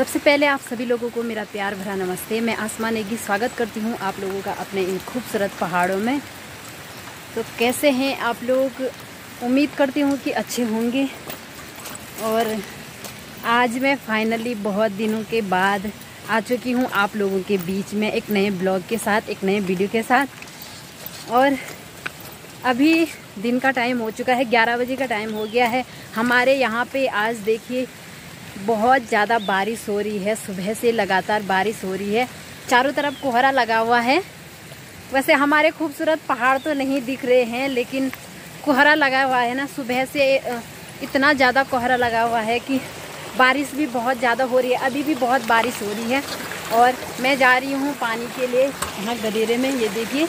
सबसे पहले आप सभी लोगों को मेरा प्यार भरा नमस्ते। मैं आसमान नेगी स्वागत करती हूँ आप लोगों का अपने इन खूबसूरत पहाड़ों में। तो कैसे हैं आप लोग? उम्मीद करती हूँ कि अच्छे होंगे। और आज मैं फाइनली बहुत दिनों के बाद आ चुकी हूँ आप लोगों के बीच में एक नए ब्लॉग के साथ, एक नए वीडियो के साथ। और अभी दिन का टाइम हो चुका है 11 बजे का टाइम हो गया है। हमारे यहाँ पे आज देखिए बहुत ज़्यादा बारिश हो रही है, सुबह से लगातार बारिश हो रही है। चारों तरफ़ कोहरा लगा हुआ है। वैसे हमारे खूबसूरत पहाड़ तो नहीं दिख रहे हैं, लेकिन कोहरा लगा हुआ है ना, सुबह से इतना ज़्यादा कोहरा लगा हुआ है कि बारिश भी बहुत ज़्यादा हो रही है। अभी भी बहुत बारिश हो रही है और मैं जा रही हूँ पानी के लिए यहाँ गदेरे में। ये देखिए।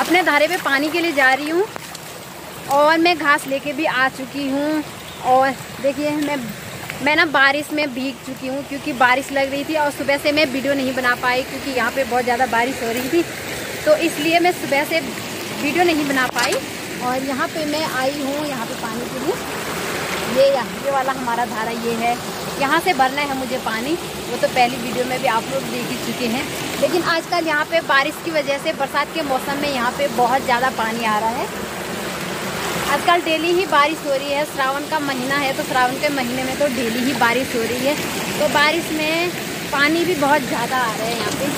अपने धारे पे पानी के लिए जा रही हूँ। और मैं घास लेके भी आ चुकी हूँ। और देखिए, मैं मैं ना बारिश में भीग चुकी हूँ क्योंकि बारिश लग रही थी और सुबह से मैं वीडियो नहीं बना पाई क्योंकि यहाँ पे बहुत ज़्यादा बारिश हो रही थी। तो इसलिए मैं सुबह से वीडियो नहीं बना पाई। और यहाँ पे मैं आई हूँ, यहाँ पे पानी के लिए। ये ये वाला हमारा धारा ये है। यहाँ से भरना है मुझे पानी। वो तो पहली वीडियो में भी आप लोग देख ही चुके हैं। लेकिन आजकल यहाँ पे बारिश की वजह से बरसात के मौसम में यहाँ पे बहुत ज़्यादा पानी आ रहा है। आजकल डेली ही बारिश हो रही है। श्रावण का महीना है तो श्रावण के महीने में तो डेली ही बारिश हो रही है। तो बारिश में पानी भी बहुत ज़्यादा आ रहा है यहाँ पे।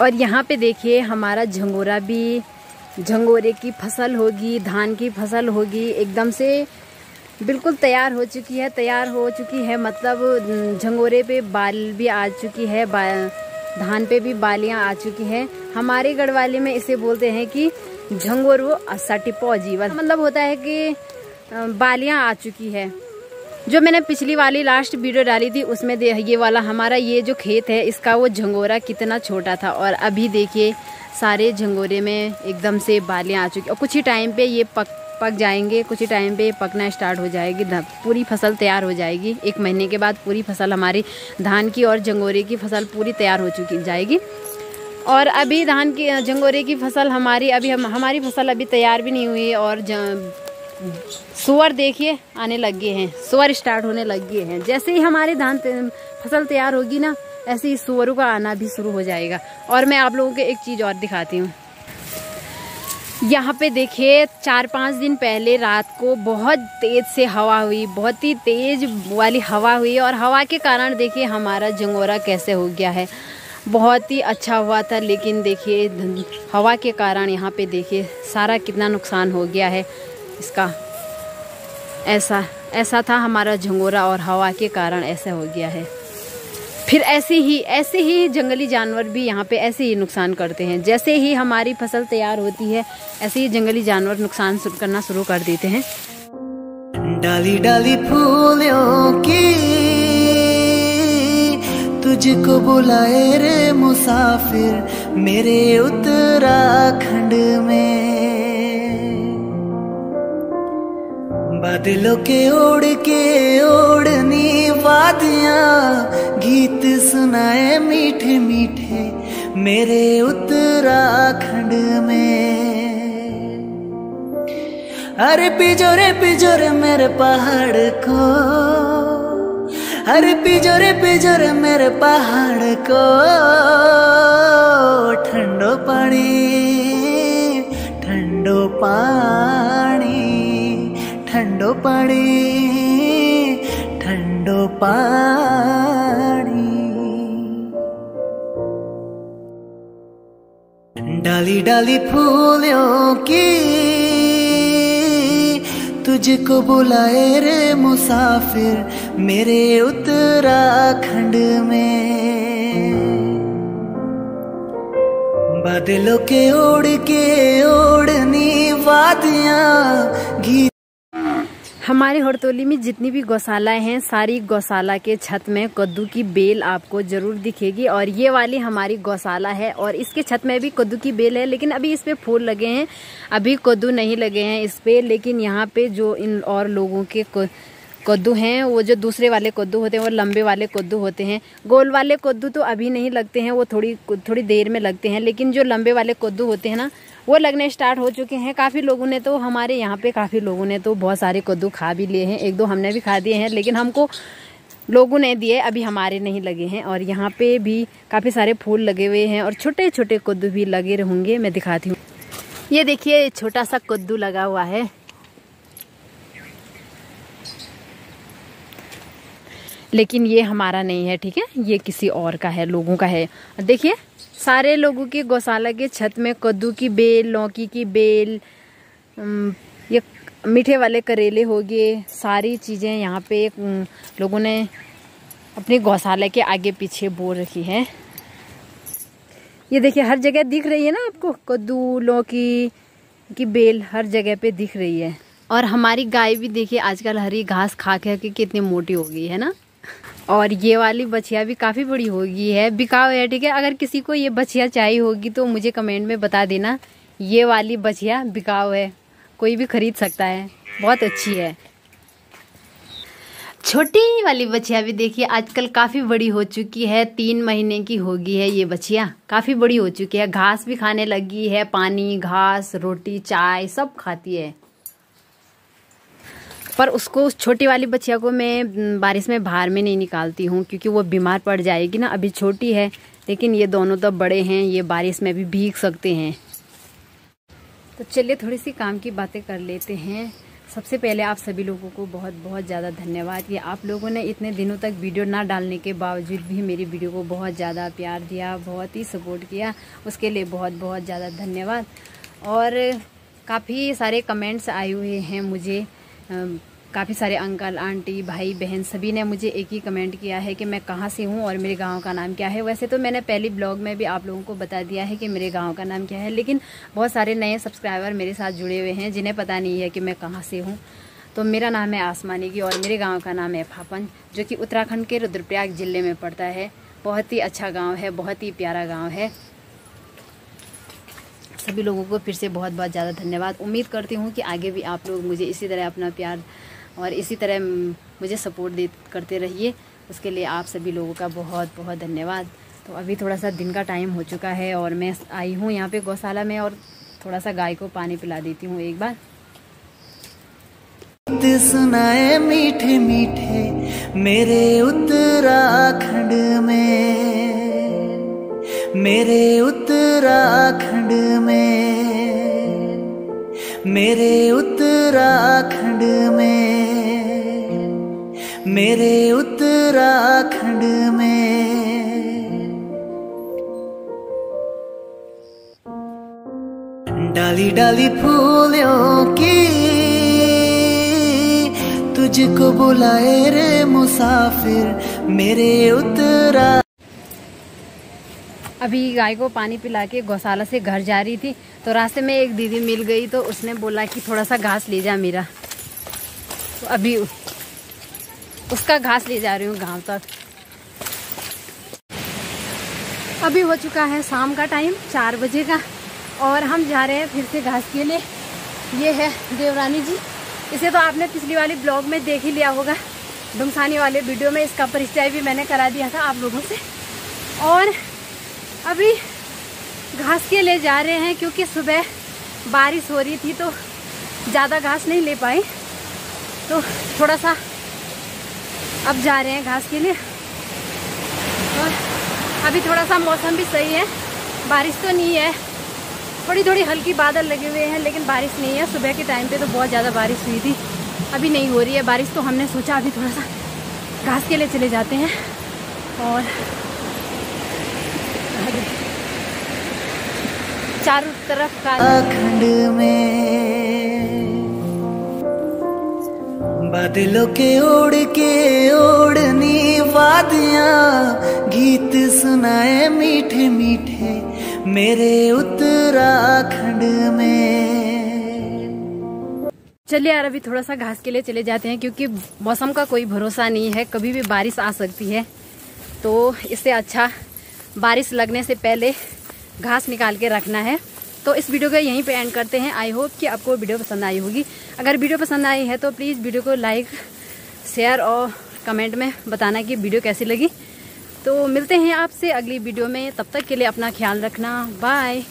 और यहाँ पे देखिए, हमारा झंगोरा भी, झंगोरे की फ़सल होगी, धान की फ़सल होगी, एकदम से बिल्कुल तैयार हो चुकी है, तैयार हो चुकी है। मतलब झंगोरे पे बाल भी आ चुकी है धान पे भी बालियाँ आ चुकी हैं। हमारे गढ़वाली में इसे बोलते हैं कि झंगोरो जीवन मतलब होता है कि बालियाँ आ चुकी है। जो मैंने पिछली वाली लास्ट वीडियो डाली थी, उसमें ये वाला हमारा ये जो खेत है, इसका वो झंगोरा कितना छोटा था। और अभी देखिए, सारे झंगोरे में एकदम से बालियाँ आ चुकी और कुछ ही टाइम पे ये पक पक जाएँगे, कुछ ही टाइम पे पकना स्टार्ट हो जाएगी पूरी फ़सल तैयार हो जाएगी। एक महीने के बाद पूरी फ़सल हमारी, धान की और झंगोरे की फ़सल पूरी तैयार हो चुकी जाएगी। और अभी धान की, झंगोरे की फ़सल हमारी अभी हम हमारी फ़सल अभी तैयार भी नहीं हुई और सुअर देखिए, आने लग गए हैं। सुअर स्टार्ट होने लग गए हैं। जैसे ही हमारे धान फ़सल तैयार होगी ना, ऐसे ही सुअरों का आना भी शुरू हो जाएगा। और मैं आप लोगों को एक चीज़ और दिखाती हूँ। यहाँ पे देखिए, चार पाँच दिन पहले रात को बहुत तेज से हवा हुई, बहुत ही तेज वाली हवा हुई और हवा के कारण देखिए हमारा जंगोरा कैसे हो गया है। बहुत ही अच्छा हुआ था, लेकिन देखिए, हवा के कारण यहाँ पे देखिए सारा कितना नुकसान हो गया है। इसका। ऐसा ऐसा था हमारा झंगोरा और हवा के कारण ऐसा हो गया है। फिर ऐसे ही ऐसे ही जंगली जानवर भी यहाँ पे ऐसे ही नुकसान करते हैं। जैसे ही हमारी फ़सल तैयार होती है, ऐसे ही जंगली जानवर नुकसान करना शुरू कर देते हैं। डाली डाली फूलों की, तुझको बुलाए रे मुसाफिर, मेरे उत्तराखंड में। बादलों के ओढ़ के ओढ़नी वादियाँ, गीत सुनाए मीठे मीठे मेरे उत्तराखंड में। अरे पिजोरे पिजोरे मेरे पहाड़ को, अरे पिजोरे पिजोरे मेरे पहाड़ को, ठंडो पानी ठंडो पानी। ठंडो पानी ठंडो पानी डाली डाली फूलों की, तुझको बुलाए रे मुसाफिर मेरे उत्तराखंड में। बादलों के ओढ़ के ओढ़नी वादियाँ, गीत हमारे हड़तोली में जितनी भी गौशालाएँ हैं, सारी गौशाला के छत में कद्दू की बेल आपको ज़रूर दिखेगी और ये वाली हमारी गौशाला है और इसके छत में भी कद्दू की बेल है, लेकिन अभी इस पे फूल लगे हैं। अभी कद्दू नहीं लगे हैं इस पे, लेकिन यहाँ पे जो इन और लोगों के, कद्दू हैं, वो जो दूसरे वाले कद्दू होते हैं, वो लंबे वाले कद्दू होते हैं। गोल वाले कद्दू तो अभी नहीं लगते हैं, वो थोड़ी थोड़ी देर में लगते हैं, लेकिन जो लंबे वाले कद्दू होते हैं ना वो लगने स्टार्ट हो चुके हैं। काफ़ी लोगों ने तो हमारे यहाँ पे काफ़ी लोगों ने तो बहुत सारे कद्दू खा भी लिए हैं। एक दो हमने भी खा दिए हैं, लेकिन हमको लोगों ने दिए, अभी हमारे नहीं लगे हैं। और यहाँ पे भी काफ़ी सारे फूल लगे हुए हैं और छोटे छोटे कद्दू भी लगे होंगे, मैं दिखाती हूँ। ये देखिए छोटा सा कद्दू लगा हुआ है। लेकिन ये हमारा नहीं है, ठीक है? ये किसी और का है, लोगों का है। देखिए सारे लोगों की गौशाला के छत में कद्दू की बेल, लौकी की बेल ये मीठे वाले करेले हो गए। सारी चीज़ें यहाँ पे लोगों ने अपनी गौशाला के आगे पीछे बो रखी है। ये देखिए, हर जगह दिख रही है ना आपको? कद्दू, लौकी की बेल हर जगह पे दिख रही है। और हमारी गाय भी देखिए, आजकल हरी घास खा खा के कितनी मोटी हो गई है ना? और ये वाली बछिया भी काफ़ी बड़ी होगी है। बिकाऊ है, ठीक है? अगर किसी को ये बछिया चाहिए होगी तो मुझे कमेंट में बता देना। ये वाली बछिया बिकाऊ है। कोई भी खरीद सकता है। बहुत अच्छी है। छोटी वाली बछिया भी देखिए, आजकल काफ़ी बड़ी हो चुकी है। तीन महीने की होगी है ये बछिया। काफ़ी बड़ी हो चुकी है। घास भी खाने लगी है। पानी, घास, रोटी, चाय, सब खाती है। पर उसको उस छोटी वाली बच्चिया को मैं बारिश में बाहर में नहीं निकालती हूँ, क्योंकि वो बीमार पड़ जाएगी ना। अभी छोटी है, लेकिन ये दोनों तो बड़े हैं, ये बारिश में भी भीग सकते हैं। तो चलिए थोड़ी सी काम की बातें कर लेते हैं। सबसे पहले आप सभी लोगों को बहुत बहुत ज़्यादा धन्यवाद कि आप लोगों ने इतने दिनों तक वीडियो ना डालने के बावजूद भी मेरी वीडियो को बहुत ज़्यादा प्यार दिया, बहुत ही सपोर्ट किया। उसके लिए बहुत बहुत ज़्यादा धन्यवाद। और काफ़ी सारे कमेंट्स आए हुए हैं मुझे काफ़ी सारे अंकल, आंटी, भाई, बहन सभी ने मुझे एक ही कमेंट किया है कि मैं कहाँ से हूँ और मेरे गाँव का नाम क्या है। वैसे तो मैंने पहली ब्लॉग में भी आप लोगों को बता दिया है कि मेरे गाँव का नाम क्या है, लेकिन बहुत सारे नए सब्सक्राइबर मेरे साथ जुड़े हुए हैं, जिन्हें पता नहीं है कि मैं कहाँ से हूँ। तो मेरा नाम है आसमानी की और मेरे गाँव का नाम है फापन जो कि उत्तराखंड के रुद्रप्रयाग ज़िले में पड़ता है। बहुत ही अच्छा गाँव है, बहुत ही प्यारा गाँव है। सभी लोगों को फिर से बहुत बहुत ज़्यादा धन्यवाद। उम्मीद करती हूँ कि आगे भी आप लोग मुझे इसी तरह अपना प्यार और इसी तरह मुझे सपोर्ट दे, करते रहिए। उसके लिए आप सभी लोगों का बहुत बहुत धन्यवाद। तो अभी थोड़ा सा दिन का टाइम हो चुका है और मैं आई हूँ यहाँ पे गौशाला में और थोड़ा सा गाय को पानी पिला देती हूँ एक बार। सुनाए मीठे मीठे मेरे उत्तराखंड में, मेरे उत्तराखंड में। मेरे उत्तराखंड में, मेरे उत्तराखंड में। डाली डाली फूलों की तुझको बुलाए रे मुसाफिर, मेरे उत्तरा अभी गाय को पानी पिला के गौशाला से घर जा रही थी तो रास्ते में एक दीदी मिल गई तो उसने बोला कि थोड़ा सा घास ले जा मेरा। तो अभी उसका घास ले जा रही हूँ गाँव तक। अभी हो चुका है शाम का टाइम, चार बजे का, और हम जा रहे हैं फिर से घास के लिए। ये है देवरानी जी। इसे तो आपने पिछली वाली ब्लॉग में देख ही लिया होगा। डुमसानी वाले वीडियो में इसका परिचय भी मैंने करा दिया था आप लोगों से। और अभी घास के लिए जा रहे हैं क्योंकि सुबह बारिश हो रही थी तो ज़्यादा घास नहीं ले पाए। तो थोड़ा सा अब जा रहे हैं घास के लिए। और अभी थोड़ा सा मौसम भी सही है। बारिश तो नहीं है। थोड़ी थोड़ी हल्की बादल लगे हुए हैं, लेकिन बारिश नहीं है। सुबह के टाइम पे तो बहुत ज़्यादा बारिश हुई थी। अभी नहीं हो रही है। बारिश तो हमने सोचा अभी थोड़ा सा घास के लिए चले जाते हैं। और चारों तरफ़ का खंड में बादलों के ओढ़ के ओढ़नी वादियाँ गीत सुनाए मीठे मीठे मेरे उत्तराखंड में। चलिए यार अभी थोड़ा सा घास के लिए चले जाते हैं क्योंकि मौसम का कोई भरोसा नहीं है कभी भी बारिश आ सकती है तो इससे अच्छा बारिश लगने से पहले घास निकाल के रखना है। तो इस वीडियो को यहीं पे एंड करते हैं। आई होप कि आपको वीडियो पसंद आई होगी। अगर वीडियो पसंद आई है तो प्लीज़ वीडियो को लाइक शेयर और कमेंट में बताना कि वीडियो कैसी लगी। तो मिलते हैं आपसे अगली वीडियो में। तब तक के लिए अपना ख्याल रखना। बाय